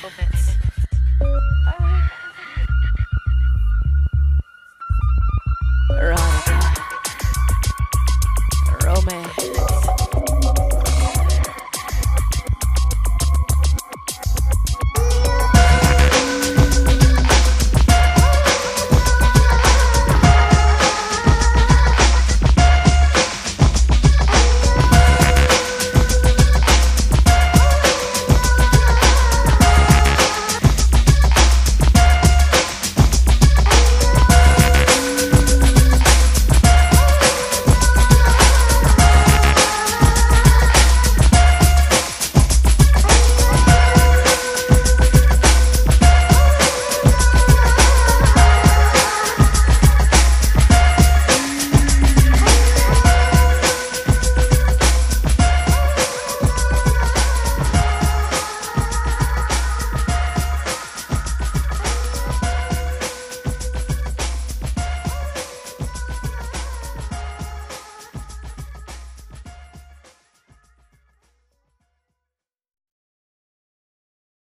Purple Fence.